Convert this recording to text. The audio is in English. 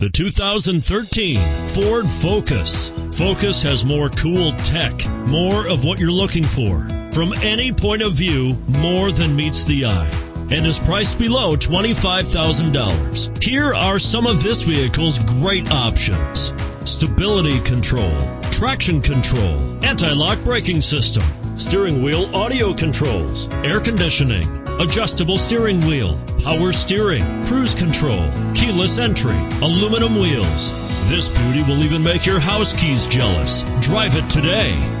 The 2013 Ford Focus. Focus has more cool tech, more of what you're looking for. From any point of view, more than meets the eye. And is priced below $25,000. Here are some of this vehicle's great options. Stability control, traction control, anti-lock braking system, steering wheel audio controls, air conditioning, adjustable steering wheel, power steering, cruise control, keyless entry, aluminum wheels. This beauty will even make your house keys jealous. Drive it today.